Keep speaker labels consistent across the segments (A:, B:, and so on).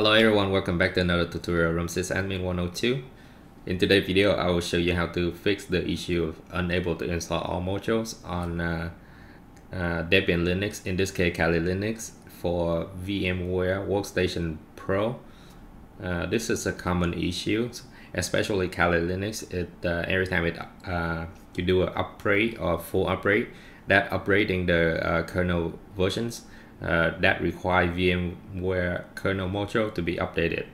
A: Hello everyone, welcome back to another tutorial from sysadmin 102. In today's video, I will show you how to fix the issue of unable to install all modules on uh, uh, Debian Linux, in this case Kali Linux, for VMware Workstation Pro. Uh, this is a common issue, especially Kali Linux. It uh, every time it uh, you do an upgrade or full upgrade, that upgrading the uh, kernel versions uh, that require VMware kernel module to be updated.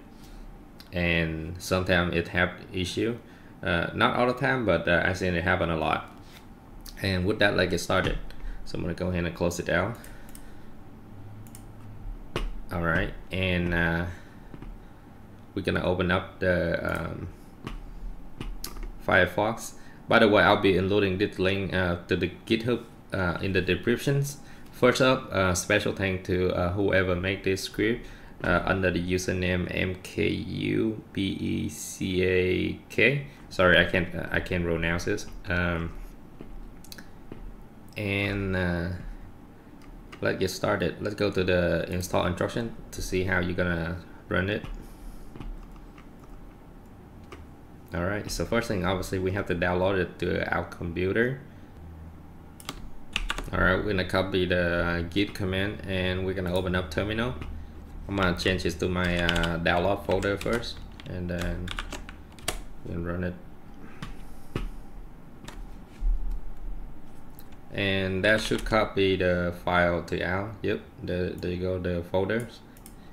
A: And sometimes it have issue, uh, not all the time, but uh, I seen it happen a lot. And with that, let's get started. So I'm gonna go ahead and close it down. All right, and uh, we're gonna open up the um, Firefox. By the way, I'll be including this link uh, to the GitHub uh, in the descriptions First up, uh, special thank to uh, whoever made this script uh, under the username mkubecek. Sorry, I can't I can't pronounce this. Um, and uh, let's get started. Let's go to the install instruction to see how you're gonna run it. Alright, so first thing obviously we have to download it to our computer. Alright, we're gonna copy the uh, git command and we're gonna open up terminal. I'm gonna change this to my uh, download folder first and then we run it. And that should copy the file to out. Yep, the, there you go, the folders.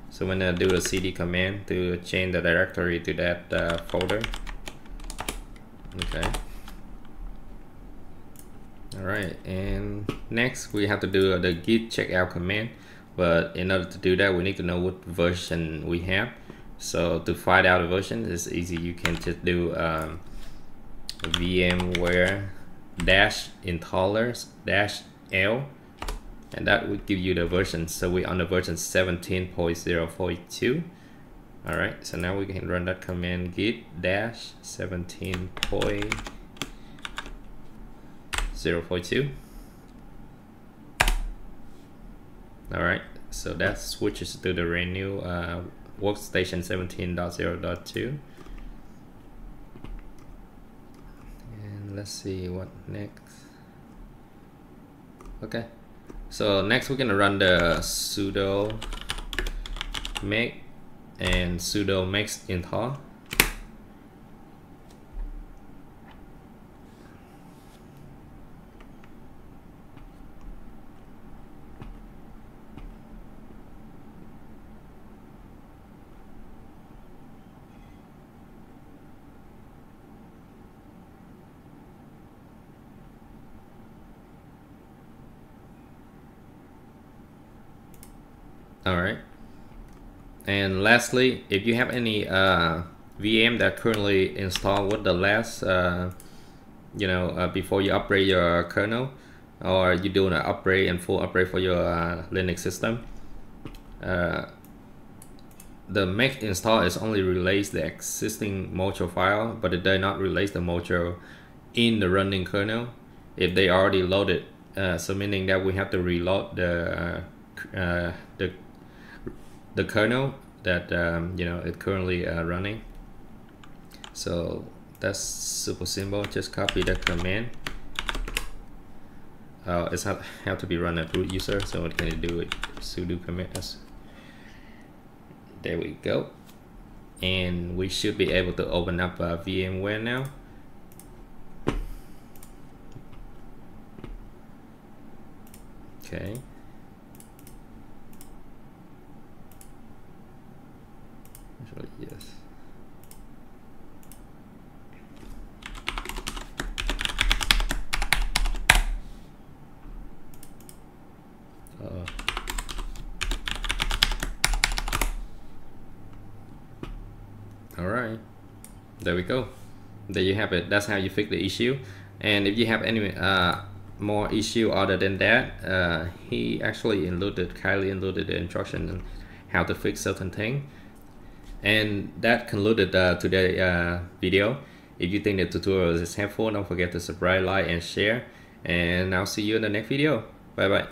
A: So we're gonna do the cd command to change the directory to that uh, folder. Okay. All right, and next we have to do the git checkout command. But in order to do that, we need to know what version we have. So to find out a version, it's easy. You can just do um, VMware dash installers dash L, and that would give you the version. So we're on the version 17.042. All right, so now we can run that command git dash 17. 0.2 all right so that switches to the renew uh, workstation 17.0.2 and let's see what next. Okay so next we're gonna run the sudo make and sudo makes install all right. And lastly if you have any uh, VM that currently installed with the last uh, you know uh, before you upgrade your kernel or you're doing an upgrade and full upgrade for your uh, Linux system uh, the make install is only release the existing module file but it does not release the module in the running kernel. If they already loaded uh, so meaning that we have to reload the the the kernel that um, you know it currently uh, running. So that's super simple. Just copy the command. Uh, it's not have to be run at root user so what can you do it sudo command there we go. And we should be able to open up uh, VMware now. Okay Yes. Uh, all right. There we go. There you have it. That's how you fix the issue. And if you have any uh, more issue other than that uh, he actually included Kylie included the instruction on how to fix certain thing and that concluded uh, today's uh, video. If you think the tutorial is helpful, don't forget to subscribe, like, and share. And I'll see you in the next video. Bye bye.